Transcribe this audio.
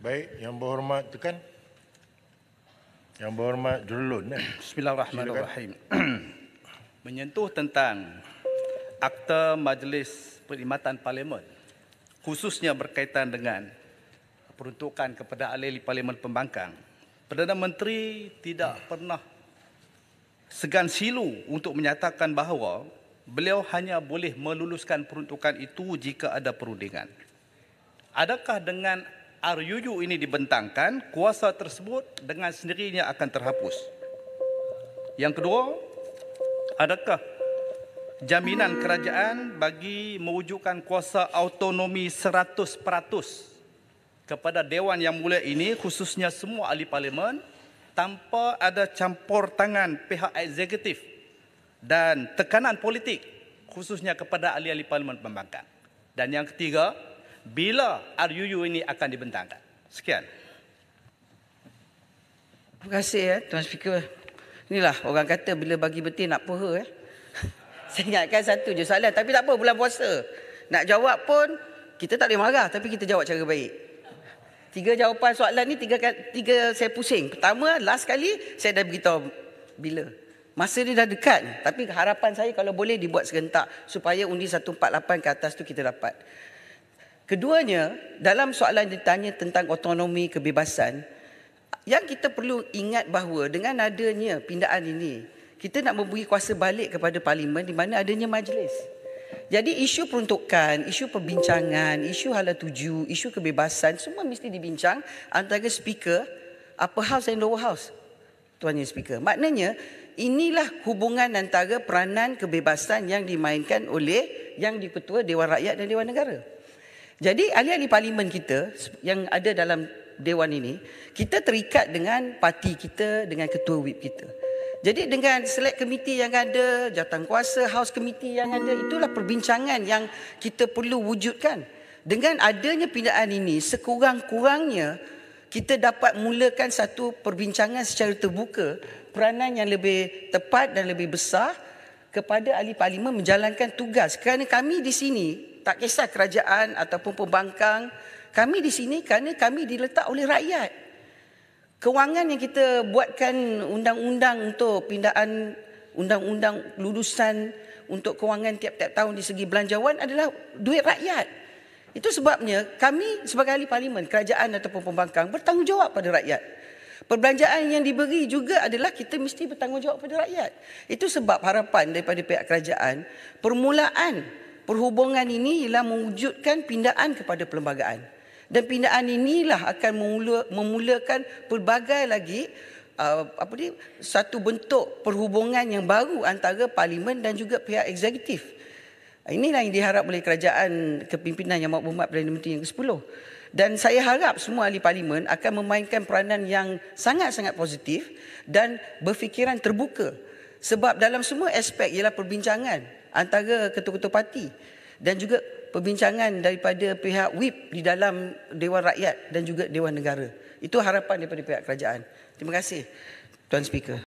Baik, yang berhormat tekan. Yang berhormat Jurulun. Eh. Bismillahirrahmanirrahim. Menyentuh tentang Akta Majlis Perkhidmatan Parlimen khususnya berkaitan dengan peruntukan kepada ahli Parlimen Pembangkang. Perdana Menteri tidak pernah segan silu untuk menyatakan bahawa beliau hanya boleh meluluskan peruntukan itu jika ada perundingan. Adakah dengan RUU ini dibentangkan, kuasa tersebut dengan sendirinya akan terhapus. Yang kedua, adakah jaminan kerajaan bagi mewujudkan kuasa autonomi 100% kepada Dewan Yang Mulia ini, khususnya semua ahli parlimen, tanpa ada campur tangan pihak eksekutif dan tekanan politik, khususnya kepada ahli-ahli parlimen pembangkang. Dan yang ketiga, bila RUU ini akan dibentangkan. Sekian. Terima kasih ya Tuan Speaker. Inilah orang kata bila bagi betul nak poha eh. Saya ingatkan satu je soalan tapi tak apa bulan puasa. Nak jawab pun kita tak boleh marah tapi kita jawab cara baik. Tiga jawapan soalan ni tiga tiga saya pusing. Pertama last kali saya dah beritahu bila. Masa dia dah dekat tapi harapan saya kalau boleh dibuat serentak supaya undi 148 ke atas tu kita dapat. Keduanya, dalam soalan ditanya tentang otonomi kebebasan, yang kita perlu ingat bahawa dengan adanya pindaan ini, kita nak memberi kuasa balik kepada parlimen di mana adanya majlis. Jadi isu peruntukan, isu perbincangan, isu hala tuju, isu kebebasan semua mesti dibincang antara speaker upper house dan lower house. Tuan Yang Speaker. Maknanya inilah hubungan antara peranan kebebasan yang dimainkan oleh yang dipetua Dewan Rakyat dan Dewan Negara. Jadi ahli-ahli parlimen kita yang ada dalam dewan ini, kita terikat dengan parti kita, dengan ketua whip kita. Jadi dengan select committee yang ada, jawatan kuasa, house committee yang ada, itulah perbincangan yang kita perlu wujudkan. Dengan adanya pindaan ini, sekurang-kurangnya kita dapat mulakan satu perbincangan secara terbuka, peranan yang lebih tepat dan lebih besar kepada ahli parlimen menjalankan tugas. Kerana kami di sini tak kisah kerajaan ataupun pembangkang kami di sini kerana kami diletak oleh rakyat. Kewangan yang kita buatkan undang-undang untuk pindaan undang-undang lulusan untuk kewangan tiap-tiap tahun di segi belanjawan adalah duit rakyat. Itu sebabnya kami sebagai ahli parlimen kerajaan ataupun pembangkang bertanggungjawab pada rakyat. Perbelanjaan yang diberi juga adalah kita mesti bertanggungjawab pada rakyat. Itu sebab harapan daripada pihak kerajaan, permulaan perhubungan ini ialah mewujudkan pindaan kepada perlembagaan. Dan pindaan inilah akan memulakan pelbagai lagi uh, apa dia satu bentuk perhubungan yang baru antara parlimen dan juga pihak eksekutif. Inilah yang diharap oleh kerajaan kepimpinan Yang Amat Perdana Menteri yang ke-10. Dan saya harap semua ahli parlimen akan memainkan peranan yang sangat-sangat positif dan berfikiran terbuka. Sebab dalam semua aspek ialah perbincangan antara ketua-ketua parti dan juga perbincangan daripada pihak WIP di dalam Dewan Rakyat dan juga Dewan Negara. Itu harapan daripada pihak kerajaan. Terima kasih Tuan Speaker.